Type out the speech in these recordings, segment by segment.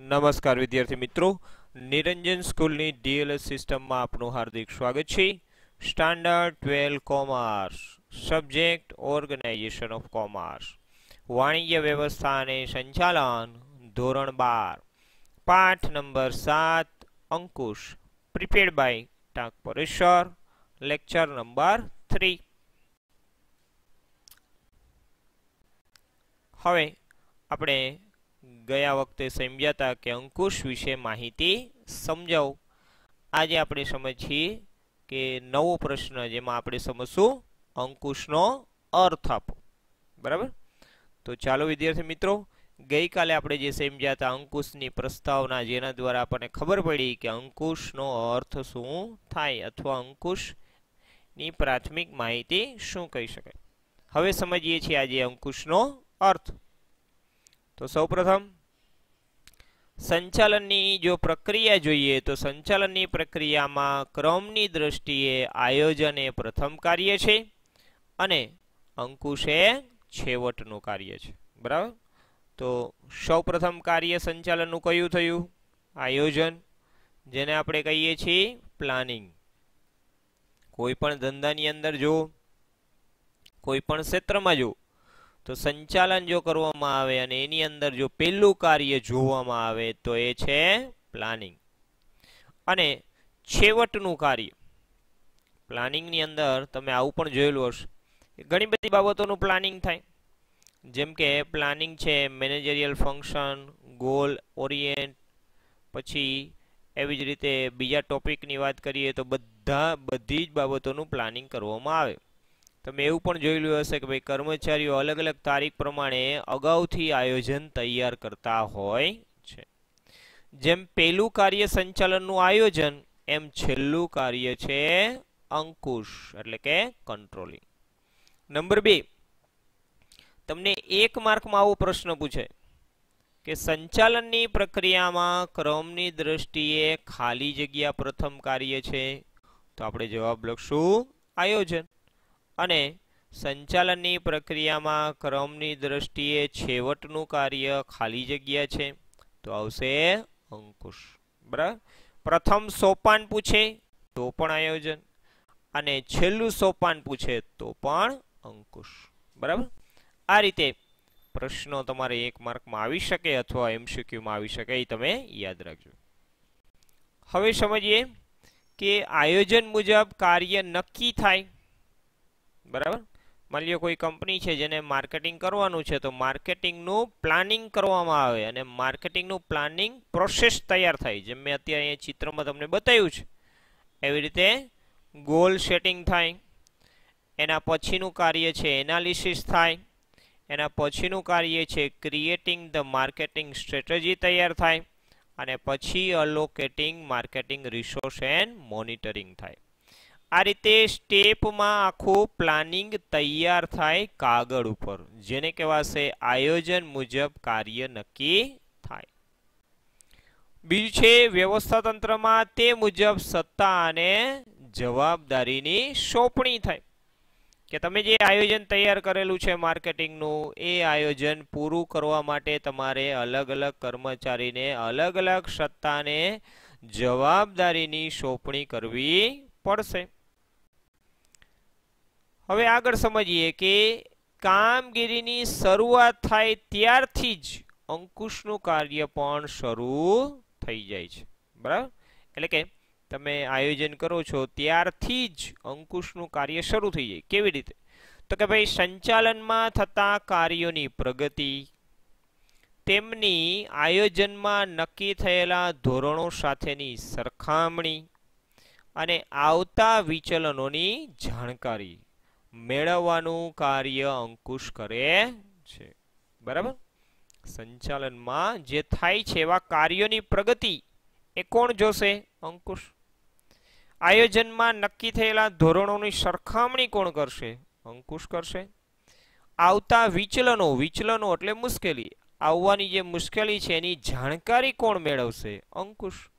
નમસ્કાર વિદ્યાર્થી મિત્રો. નિરંજન સ્કૂલની ડીએલએસ સિસ્ટમમાં આપનું હાર્દિક સ્વાગત છે. Standard twelve commerce, subject organisation of commerce, વાણિજ્ય વ્યવસ્થા અને સંચાલન, ધોરણ બાર. પાઠ નંબર સાત, અંકુશ prepared by Tank Pareshwar lecture number three હવે આપણે ગયા વખતે સમજ્યા હતા કે અંકુશ વિશે માહિતી સમજાવો. આજે આપણે સમજીએ કે નવો પ્રશ્ન જેમાં આપણે સમજશું અંકુશનો અર્થ આપો. બરાબર? તો ચાલો વિદ્યાર્થી મિત્રો, ગઈકાલે આપણે જે સમજ્યા હતા અંકુશની પ્રસ્તાવના જેના દ્વારા આપણને ખબર પડી કે અંકુશનો અર્થ શું થાય અથવા અંકુશની પ્રાથમિક માહિતી શું કહી શકાય. હવે સમજીએ છીએ આજે અંકુશનો અર્થ. તો સૌપ્રથમ સંચાલનની જો પ્રક્રિયા જોઈએ તો સંચાલનની પ્રક્રિયામાં ક્રમની દ્રષ્ટિએ આયોજન એ પ્રથમ કાર્ય છે અને અંકુશ એ છેવટનું કાર્ય છે. બરાબર? તો સૌપ્રથમ કાર્ય સંચાલનનું કયું થયું? આયોજન. જેને આપણે કહીએ છીએ પ્લાનિંગ. કોઈ પણ ધંધાની અંદર જો કોઈ પણ ક્ષેત્રમાં જો તો સંચાલન જો કરવામાં આવે અને એની અંદર જો પહેલું કાર્ય જોવામાં આવે તો એ છે પ્લાનિંગ અને છેવટનું કાર્ય. પ્લાનિંગની અંદર તમે આવું પણ જોયેલું હશે. ઘણી બધી બાબતોનું પ્લાનિંગ થાય. જેમ કે પ્લાનિંગ છે મેનેજરિયલ ફંક્શન ગોલ ઓરિએન્ટ પછી એવી જ રીતે બીજા ટોપિકની વાત કરીએ તો બધા બધી જ બાબતોનું પ્લાનિંગ કરવામાં આવે. તમે એવું પણ જોયેલું હશે કે ભાઈ કર્મચારીઓ અલગ અલગ તારીખ પ્રમાણે અગાઉથી આયોજન તૈયાર કરતા હોય છે. જેમ પહેલું કાર્ય સંચાલનનું આયોજન, એમ છેલ્લું કાર્ય છે અંકુશ, એટલે કે કંટ્રોલિંગ નંબર બે, તમને એક માર્કમાં આવો પ્રશ્ન પૂછે કે સંચાલનની પ્રક્રિયામાં ક્રમની દ્રષ્ટિએ ખાલી જગ્યા પ્રથમ કાર્ય છે? તો આપણે જવાબ લખશું આયોજન. અને સંચાલનની પ્રક્રિયામાં ક્રમની દ્રષ્ટિએ છેવટનું કાર્ય ખાલી જગ્યા છે. તો આવશે અંકુશ. બરાબર? પ્રથમ સોપાન પૂછે તો પણ આયોજન. અને છેલ્લું સોપાન પૂછે તો પણ અંકુશ. બરાબર? આ રીતે પ્રશ્નો તમારે એક માર્કમાં આવી શકે અથવા એમસીક્યુમાં આવી શકે એ તમે યાદ રાખજો. હવે સમજીએ કે આયોજન મુજબ કાર્ય નક્કી થાય. બરાબર? માની લો કોઈ કંપની છે જેને માર્કેટિંગ કરવાનું છે, તો માર્કેટિંગનું પ્લાનિંગ કરવામાં આવે અને માર્કેટિંગનું પ્લાનિંગ પ્રોસેસ તૈયાર થાય. જેમ મેં અત્યારે અહીંયા ચિત્રમાં તમને બતાવ્યું છે. એવી રીતે ગોલ સેટિંગ થાય, એના પછીનું કાર્ય છે એનાલિસિસ થાય, એના પછીનું કાર્ય છે ક્રિએટિંગ ધ માર્કેટિંગ સ્ટ્રેટેજી તૈયાર થાય, અને પછી allocating marketing resource and monitoring થાય. આ રીતે સ્ટેપમાં આખું પ્લાનિંગ તૈયાર થાય કાગળ ઉપર, જેને કહેવાશે આયોજન મુજબ કાર્ય નક્કી થાય. બીજું છે વ્યવસ્થા તંત્રમાં તે મુજબ સત્તા અને જવાબદારીની સોંપણી થાય. કે તમે જે આયોજન તૈયાર કરેલું છે માર્કેટિંગનું, એ આયોજન પૂરું કરવા માટે તમારે અલગ અલગ કર્મચારીને અલગ અલગ સત્તાને જવાબદારીની સોંપણી કરવી પડશે. હવે આગળ સમજીએ કે કામગીરીની શરૂઆત થાય ત્યારથી જ અંકુશનું કાર્ય પણ શરૂ થઈ જાય છે. બરાબર? એટલે કે તમે આયોજન કરો છો ત્યારથી જ અંકુશનું કાર્ય શરૂ થઈ જાય. કેવી રીતે? તો કે ભાઈ, સંચાલનમાં થતા કાર્યોની પ્રગતિ, તેમની આયોજનમાં નક્કી થયેલા ધોરણો સાથેની સરખામણી અને આવતા વિચલનોની જાણકારી. મેળવવાનું કાર્ય અંકુશ કરે છે. બરાબર? સંચાલનમાં જે થાય છે એવા કાર્યોની પ્રગતિ એ કોણ જોશે? અંકુશ. આયોજનમાં નક્કી થયેલા ધોરણોની સરખામણી કોણ કરશે? અંકુશ કરશે. આવતા વિચલનો વિચલનો એટલે મુશ્કેલી. આવવાની જે મુશ્કેલી છે એની જાણકારી કોણ મેળવશે? અંકુશ.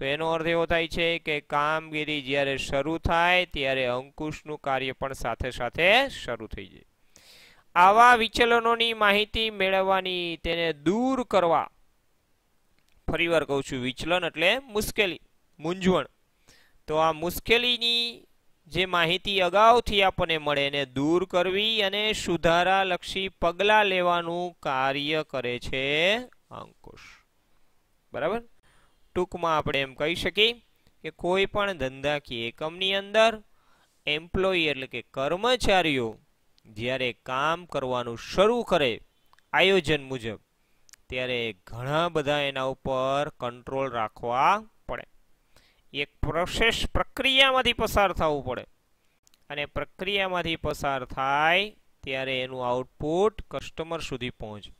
તો એનો અર્થ એવો થાય છે કે કામગીરી જ્યારે શરૂ થાય, ત્યારે અંકુશનું કાર્ય પણ સાથે સાથે શરૂ થઈ જાય. આવા વિચલનોની માહિતી મેળવવાની તેને દૂર કરવા ફરીવાર કહું છું, વિચલન એટલે મુશ્કેલી, મૂંઝવણ. તો આ મુશ્કેલીની જે માહિતી અગાઉથી આપણને મળે એને દૂર કરવી અને સુધારાલક્ષી પગલાં લેવાનું કાર્ય કરે છે અંકુશ. બરાબર? ટૂંકમાં આપણે એમ કહી શકીએ કે કોઈ પણ ધંધાકીય એકમની અંદર એમ્પ્લોયી એટલે કે કર્મચારીઓ જ્યારે કામ કરવાનું શરૂ કરે આયોજન મુજબ, ત્યારે ઘણા બધા એના ઉપર કંટ્રોલ રાખવા પડે. એક પ્રોસેસ પ્રક્રિયામાંથી પસાર થવું પડે. અને પ્રક્રિયામાંથી પસાર થાય ત્યારે એનું આઉટપુટ કસ્ટમર સુધી પહોંચે.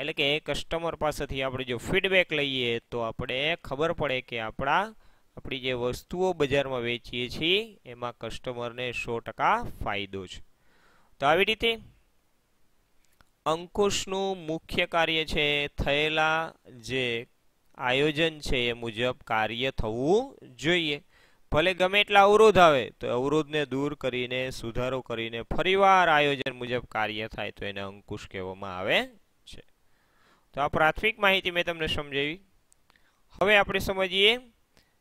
એટલે કે કસ્ટમર પાસેથી આપણે જો ફીડબેક લઈએ તો આપણે ખબર પડે કે આપણા, આપણી જે વસ્તુઓ બજારમાં વેચીએ છીએ, એમાં કસ્ટમરને સો ફાયદો છે. તો આવી રીતે અંકુશનું મુખ્ય કાર્ય છે થયેલા જે આયોજન છે એ મુજબ કાર્ય થવું જોઈએ. ભલે ગમે એટલા અવરોધ આવે, તો અવરોધને દૂર કરીને, સુધારો કરીને ફરીવાર આયોજન મુજબ કાર્ય થાય તો એને અંકુશ કહેવામાં આવે તો આ પ્રાથમિક માહિતી મેં તમને સમજાવી. હવે આપણે સમજીએ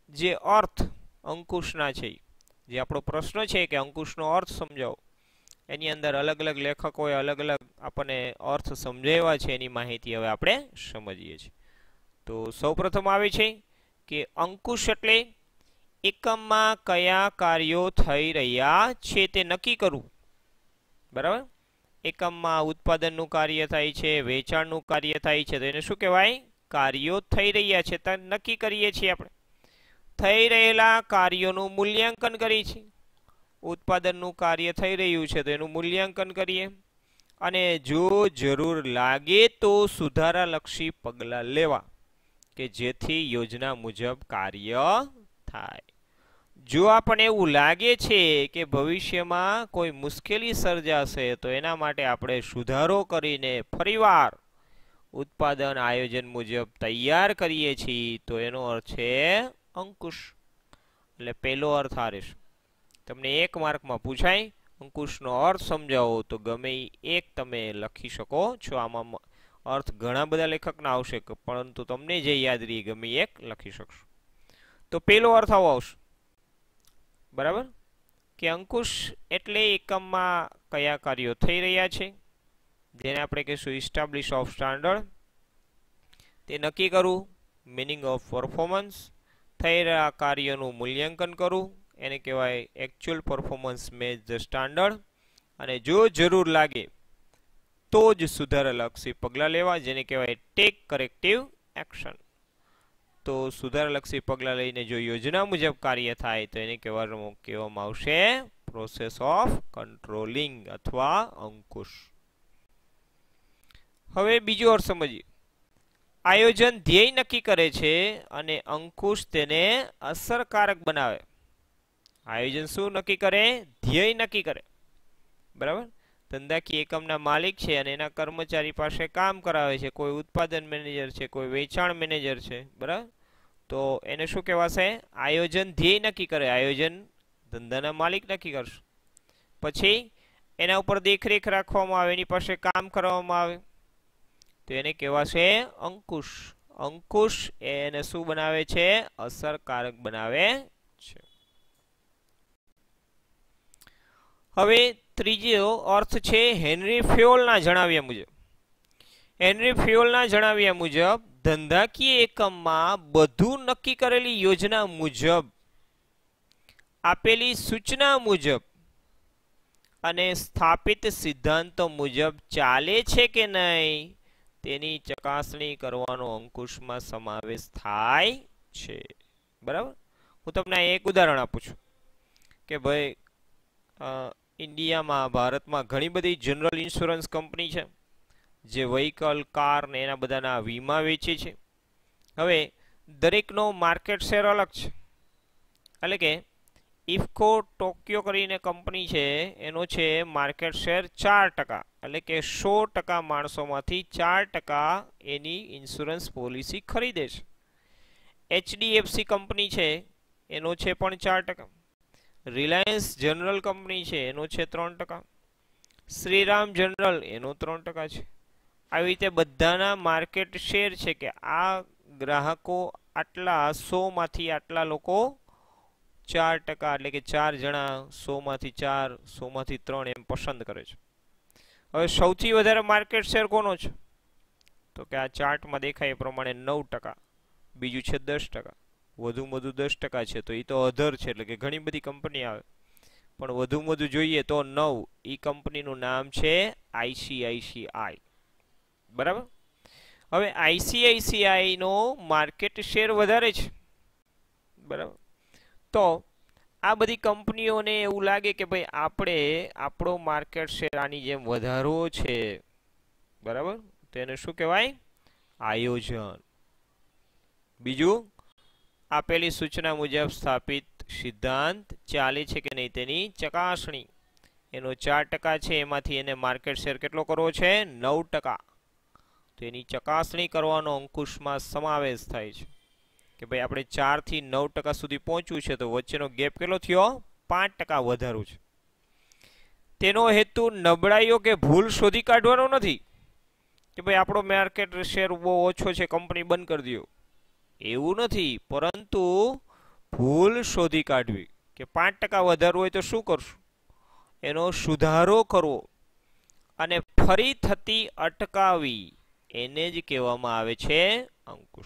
જે અર્થ અંકુશના છે. જે આપણો પ્રશ્ન છે કે અંકુશનો અર્થ સમજાવો. એની અંદર અલગ અલગ લેખકોએ અલગ અલગ આપણને અર્થ સમજાવ્યા છે એની માહિતી હવે આપણે સમજીએ છીએ. તો સૌપ્રથમ આવે છે કે અંકુશ એટલે એકમમાં કયા કાર્યો થઈ રહ્યા છે તે નક્કી કરવું. બરાબર? એકમમાં ઉત્પાદનનું કાર્ય થાય છે, વેચાણનું કાર્ય થાય છે, તો એને શું કહેવાય? કાર્યો થઈ રહ્યા છે, તો નક્કી કરીએ છીએ આપણે. થઈ રહેલા કાર્યોનું મૂલ્યાંકન કરીએ છીએ. ઉત્પાદનનું કાર્ય થઈ રહ્યું છે, તો એનું મૂલ્યાંકન કરીએ. અને જો જરૂર લાગે તો સુધારાલક્ષી પગલાં લેવા, કે જેથી યોજના મુજબ કાર્ય થાય. જો આપણને એવું લાગે છે કે ભવિષ્યમાં કોઈ મુશ્કેલી સર્જાશે, તો એના માટે આપણે સુધારો કરીને ફરીવાર ઉત્પાદન આયોજન મુજબ તૈયાર કરીએ છીએ, તો એનો અર્થ છે અંકુશ. એટલે પહેલો અર્થ હારીશ તમને એક માર્કમાં પૂછાય, અંકુશનો અર્થ સમજાવો, તો ગમે એક તમે લખી શકો છો. આમાં અર્થ ઘણા બધા લેખકના આવશે પરંતુ તમને જે યાદ રહી, ગમે એક લખી શકશો. તો પેલો અર્થ આવો આવશે. બરાબર? કે અંકુશ એટલે એકમમાં કયા કાર્યો થઈ રહ્યા છે? જેને આપણે કહીશું ઇસ્ટાબ્લિશ ઓફ સ્ટાન્ડર્ડ તે નક્કી કરવું મિનિંગ ઓફ પરફોર્મન્સ થઈ રહ્યા કાર્યોનું મૂલ્યાંકન કરવું એને કહેવાય actual performance match the standard અને જો જરૂર લાગે, તો જ સુધારાલક્ષી પગલાં લેવા, જેને કહેવાય ટેક કરેક્ટિવ એક્શન તો સુધારાલક્ષી પગલાં લઈને જો યોજના મુજબ કાર્ય થાય, તો એને કહેવાનું કહેવામાં આવશે પ્રોસેસ ઓફ કંટ્રોલિંગ અથવા અંકુશ. હવે બીજો અર્થ સમજીએ. આયોજન ધ્યેય નક્કી કરે છે અને અંકુશ તેને અસરકારક બનાવે. આયોજન શું નક્કી કરે? ધ્યેય નક્કી કરે. બરાબર? ધંધાકીય એકમના માલિક છે અને એના કર્મચારી પાસે કામ કરાવે છે. કોઈ ઉત્પાદન મેનેજર છે, કોઈ વેચાણ મેનેજર છે. બરાબર? તો એને શું કહેવાશે? આયોજન ધ્યેય નક્કી કરે. આયોજન ધંધાના માલિક નક્કી કરશે. પછી એના ઉપર દેખરેખ રાખવામાં આવે, એની પાસે કામ કરવામાં આવે. તો એને કહેવાશે અંકુશ. અંકુશ એને શું બનાવે છે? અસરકારક બનાવે છે. હવે ત્રીજો અર્થ છે હેનરી ફ્યોલના જણાવ્યા મુજબ. હેનરી ફ્યોલના જણાવ્યા મુજબ ધંધાકીય એકમમાં બધું નક્કી કરેલી યોજના મુજબ, આપેલી સૂચના મુજબ અને સ્થાપિત સિદ્ધાંતો મુજબ ચાલે છે કે નહીં, તેની ચકાસણી કરવાનો અંકુશમાં સમાવેશ થાય છે. બરાબર? હું તમને એક ઉદાહરણ આપું છું કે ભાઈ ઇન્ડિયામાં, ભારતમાં ઘણી બધી જનરલ ઇન્સ્યોરન્સ કંપની છે. જે વ્હીકલ કાર ને એના બધાના વીમા વેચે છે. હવે દરેકનો માર્કેટ શેર અલગ છે. એટલે કે ઇફકો, ટોક્યો કરીને કંપની છે, એનો છે માર્કેટ શેર ચાર ટકા. એટલે કે સો ટકા માણસોમાંથી ચાર ટકા એની ઇન્સ્યોરન્સ પોલિસી ખરીદે છે. એચડીએફસી કંપની છે, એનો છે પણ ચાર ટકા. રિલાયન્સ જનરલ કંપની છે, એનો છે ત્રણ ટકા. શ્રીરામ જનરલ, એનો ત્રણ ટકા છે. આવી રીતે બધાના માર્કેટ શેર છે કે આ ગ્રાહકો આટલા સોમાંથી આટલા લોકો ચાર ટકા એટલે કે ચાર જણા સોમાંથી ચાર, સોમાંથી ત્રણ એમ પસંદ કરે છે. હવે સૌથી વધારે માર્કેટ શેર કોનો છે? તો કે આ ચાર્ટમાં દેખાય એ પ્રમાણે નવ ટકા, બીજું છે દસ ટકા, વધુમાં વધુ દસ ટકા છે તો એ તો અધર છે એટલે કે ઘણી બધી કંપની આવે. પણ વધુમાં વધુ જોઈએ તો નવ એ કંપનીનું નામ છે આઈસીઆઈસીઆઈ. બરાબર? હવે આઈસીઆઈસીઆઈ નો માર્કેટ શેર વધારે છે. બરાબર? તો આ બધી કંપનીઓને એવું લાગે કે ભાઈ આપણે આપણો માર્કેટ શેર આની જેમ વધારવો છે. બરાબર? તો એને શું કહેવાય? આયોજન. બીજું આપેલી સૂચના મુજબ સ્થાપિત સિદ્ધાંત ચાલે છે કે નહીં તેની ચકાસણી. એનો ચાર ટકા છે, એમાંથી એને માર્કેટ શેર કેટલો કરવો છે? નવ ટકા. તો એની ચકાસણી કરવાનો અંકુશમાં સમાવેશ થાય છે. કે ભાઈ આપણે ચારથી નવ ટકા સુધી પહોંચવું છે તો વચ્ચેનો ગેપ કેટલો થયો? પાંચ ટકા વધારું છે. તેનો હેતુ નબળાઈઓ કે ભૂલ શોધી કાઢવાનો નથી. કે ભાઈ આપણો માર્કેટ શેર બહુ ઓછો છે કંપની બંધ કરી દો એવું નથી, પરંતુ ભૂલ શોધી કાઢવી. કે પાંચ ટકા વધારવું હોય તો શું કરશું? એનો સુધારો કરવો. અને ફરી થતી અટકાવી. એને જ કહેવામાં આવે છે અંકુશ.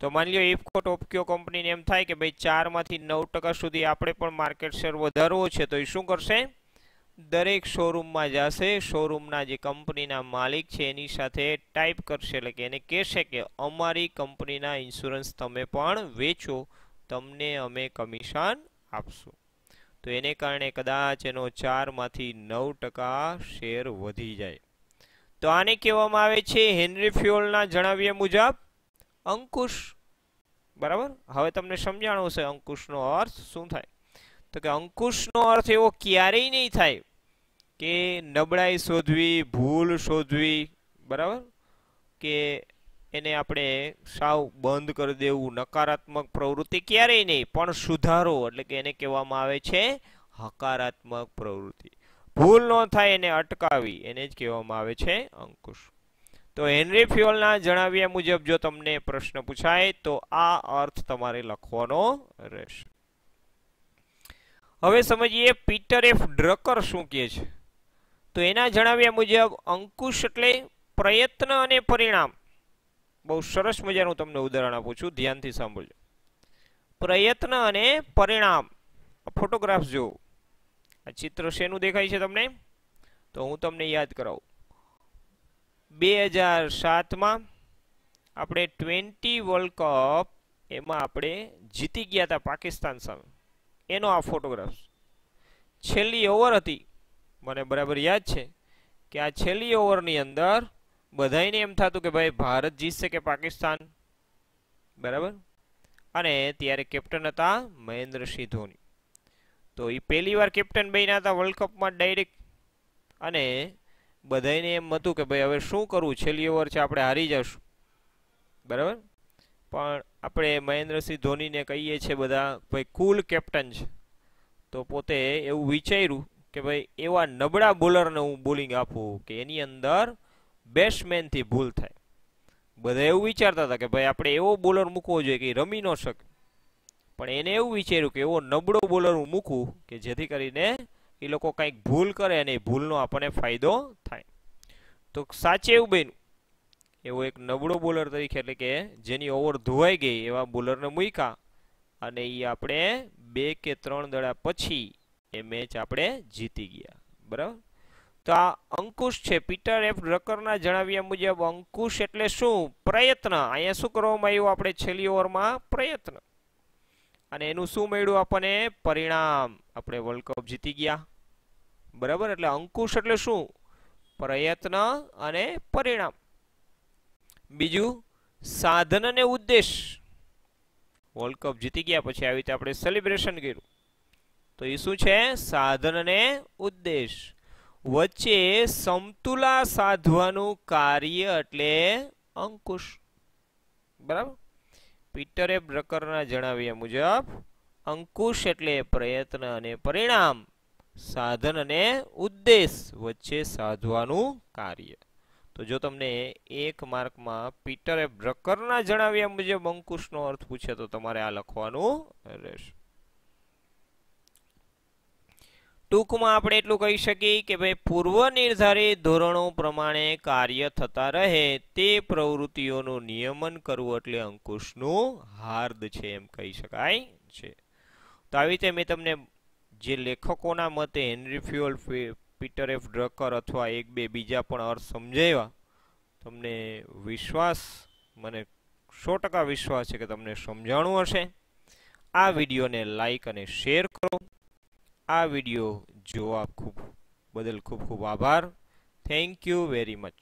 તો માની લો ઇફકો ટોપક્યો કંપનીને એમ થાય કે ભાઈ ચારમાંથી નવ ટકા સુધી આપણે પણ માર્કેટ શેર વધારવો છે, તો એ શું કરશે? દરેક શોરૂમમાં જશે શોરૂમના જે કંપનીના માલિક છે, એની સાથે ટાઈપ કરશે. એટલે કે એને કહેશે કે અમારી કંપનીના ઇન્સ્યોરન્સ તમે પણ વેચો, તમને અમે કમિશન આપશું. તો એને કારણે કદાચ એનો ચારમાંથી નવ ટકા શેર વધી જાય. તો આને કહેવામાં આવે છે હેનરી ફ્યોલના જણાવ્યા મુજબ અંકુશ. બરાબર? હવે તમને સમજાણું છે અંકુશનો અર્થ શું થાય? તો કે અંકુશનો અર્થ એવો ક્યારેય નહીં થાય કે નબળાઈ શોધવી, ભૂલ શોધવી, બરાબર? કે એને આપણે સાવ બંધ કરી દેવું, નકારાત્મક પ્રવૃત્તિ ક્યારેય નહીં, પણ સુધારો, એટલે કે એને કહેવામાં આવે છે હકારાત્મક પ્રવૃત્તિ. ભૂલ ન થાય એને અટકાવી, એને જ કહેવામાં આવે છે અંકુશ. તો હેનરી ફ્યોલના જણાવ્યા મુજબ જો તમને પ્રશ્ન પૂછાય, તો આ અર્થ તમારે લખવાનો રહેશે. હવે સમજીએ પીટર એફ ડ્રકર શું કહે છે. તો એના જણાવ્યા મુજબ અંકુશ એટલે પ્રયત્ન અને પરિણામ. બહુ સરસ મજાનું તમને ઉદાહરણ આપું છું, ધ્યાનથી સાંભળજો. પ્રયત્ન અને પરિણામ. ફોટોગ્રાફ્સ જો આ ચિત્ર શેનું દેખાય છે તમને? તો હું તમને યાદ કરાવું. બે હજાર સાતમાં આપણે ટ્વેન્ટી વર્લ્ડ કપ એમાં આપણે જીતી ગયા હતા પાકિસ્તાન સામે. એનો આ ફોટોગ્રાફ. છેલ્લી ઓવર હતી. મને બરાબર યાદ છે કે આ છેલ્લી ઓવરની અંદર બધાને એમ થતું કે ભાઈ ભારત જીતશે કે પાકિસ્તાન? બરાબર? અને ત્યારે કેપ્ટન હતા મહેન્દ્રસિંહ ધોની. તો એ પહેલી વાર કેપ્ટન બન્યા હતા વર્લ્ડ કપમાં ડાયરેક્ટ અને બધાને એમ હતું કે ભાઈ હવે શું કરવું? છેલ્લી ઓવર છે, આપણે હારી જશું. બરાબર? પણ આપણે મહેન્દ્રસિંહ ધોનીને કહીએ છીએ બધા, ભાઈ કુલ કેપ્ટન છે. તો પોતે એવું વિચાર્યું કે ભાઈ, એવા નબળા બોલરને હું બોલિંગ આપું કે એની અંદર બેટ્સમેનથી ભૂલ થાય. બધા એવું વિચારતા હતા કે ભાઈ, આપણે એવો બોલર મૂકવો જોઈએ કે રમી ન શકે. પણ એને એવું વિચાર્યું કે એવો નબળો બોલર હું મૂકું કે જેથી કરીને એ લોકો કંઈક ભૂલ કરે અને એ ભૂલનો આપણને ફાયદો થાય. તો સાચે એવું બન્યું. એવો એક નબળો બોલર તરીકે એટલે કે જેની ઓવર ધોવાઈ ગઈ એવા બોલરને મૂક્યા અને એ આપણે બે કે ત્રણ દડા પછી એ મેચ આપણે જીતી ગયા. બરાબર? તો આ અંકુશ છે. પીટર એફ રકરના જણાવ્યા મુજબ અંકુશ એટલે શું? પ્રયત્ન. અહીંયા શું કરવામાં આવ્યું? આપણે છેલ્લી ઓવરમાં પ્રયત્ન. અને એનું શું મળ્યું આપણને? પરિણામ. આપણે વર્લ્ડ કપ જીતી ગયા. બરાબર? એટલે અંકુશ એટલે શું? પ્રયત્ન અને પરિણામ. બીજું, સાધન અને ઉદ્દેશ. વર્લ્ડ કપ જીતી ગયા, પછી આવી રીતે આપણે સેલિબ્રેશન કર્યું. તો એ શું છે? સાધન અને ઉદ્દેશ. વચ્ચે સમતુલા સાધવાનું કાર્ય એટલે અંકુશ. બરાબર? પીટરે બ્રકરના જણાવ્યા મુજબ, અંકુશ એટલે પ્રયત્ન અને પરિણામ, સાધન અને ઉદ્દેશ વચ્ચે સાધવાનું કાર્ય. તો જો તમને એક માર્કમાં પીટર એફ ડ્રકરના જણાવ્યા મુજબ અંકુશનો અર્થ પૂછે તો તમારે આ લખવાનું રહેશે. ટૂંકમાં આપણે એટલું કહી શકીએ કે ભાઈ પૂર્વ નિર્ધારિત ધોરણો પ્રમાણે કાર્ય થતા રહે તે પ્રવૃત્તિઓનું નિયમન કરવું એટલે અંકુશનું હાર્દ છે એમ કહી શકાય છે. તો આવી રીતે મેં તમને જે લેખકોના મતે Henry Fayol Peter F Drucker અથવા એક બે બીજા પણ અર્થ સમજાવ્યા, તમને વિશ્વાસ, મને સો ટકા વિશ્વાસ છે કે તમને સમજાણું હશે. આ વિડીયોને લાઈક અને શેર કરો. આ વીડિયો જોવા ખૂબ બદલ ખૂબ ખૂબ આભાર. Thank you very much